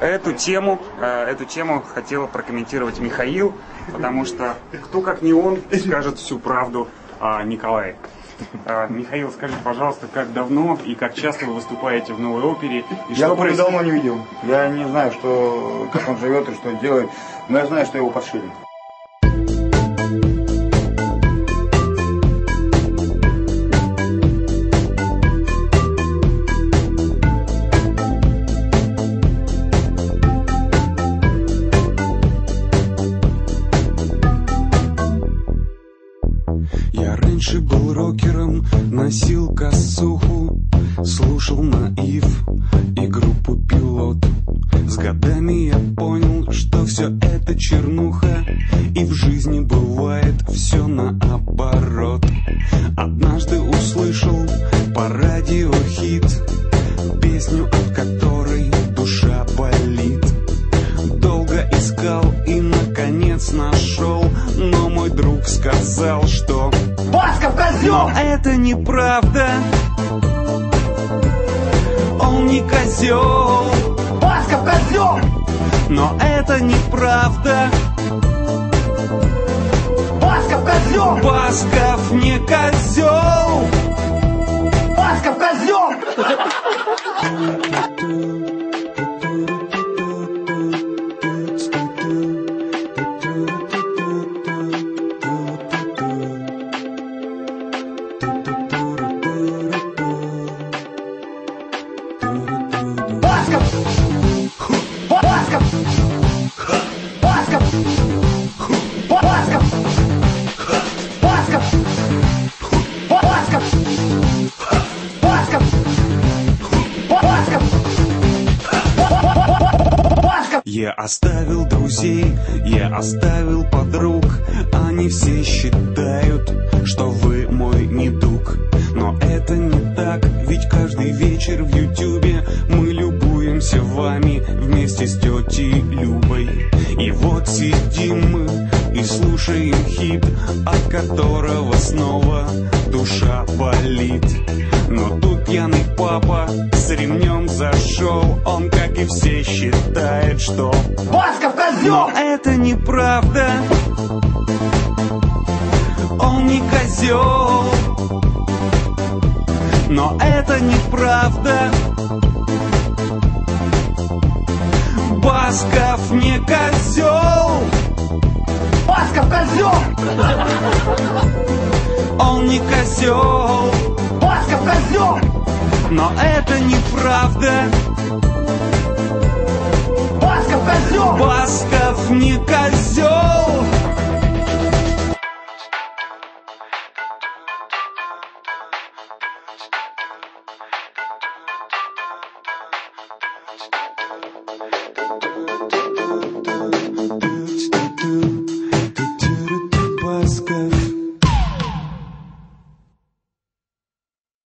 Эту тему, э, эту тему хотел прокомментировать Михаил, потому что кто как не он скажет всю правду о Николае. Э, Михаил, скажите, пожалуйста, как давно и как часто вы выступаете в новой опере? И Я его проис- давно не видел. Я не знаю, что, как он живет и что делает, но я знаю, что его подшили. Рокером, носил косуху, слушал наив и группу пилот. С годами я понял, что все это чернуха, и в жизни бывает все наоборот. Однажды услышал по радио хит, песню, нашел, но мой друг сказал, что Басков козел! но это неправда. Он не козел, Басков козел! но это неправда. Басков козел! Басков не козел. Басков! Басков! Басков! Басков! Басков! Басков! Басков! Басков! Басков! Я оставил друзей, я оставил подруг Они все считают, что вы мой недуг Но это не вами вместе с тетей Любой. И вот сидим мы и слушаем хит От которого снова душа болит. Но тут пьяный папа с ремнем зашел. Он, как и все, считает, что Басков козел! Это неправда. Он не козел Но это неправда Басков не козел Басков козел! Он не козел Басков козел! Но это неправда